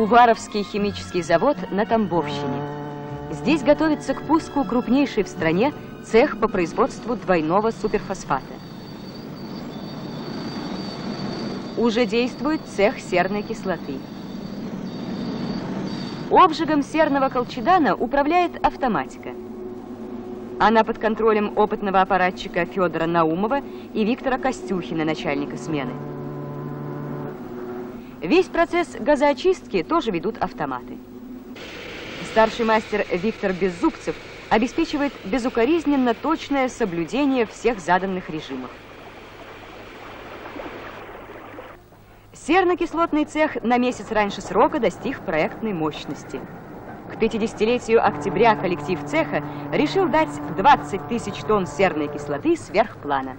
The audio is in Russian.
Уваровский химический завод на Тамбовщине. Здесь готовится к пуску крупнейший в стране цех по производству двойного суперфосфата. Уже действует цех серной кислоты. Обжигом серного колчедана управляет автоматика. Она под контролем опытного аппаратчика Федора Наумова и Виктора Костюхина, начальника смены. Весь процесс газоочистки тоже ведут автоматы. Старший мастер Виктор Беззубцев обеспечивает безукоризненно точное соблюдение всех заданных режимов. Серно-кислотный цех на месяц раньше срока достиг проектной мощности. К 50-летию октября коллектив цеха решил дать 20 тысяч тонн серной кислоты сверх плана.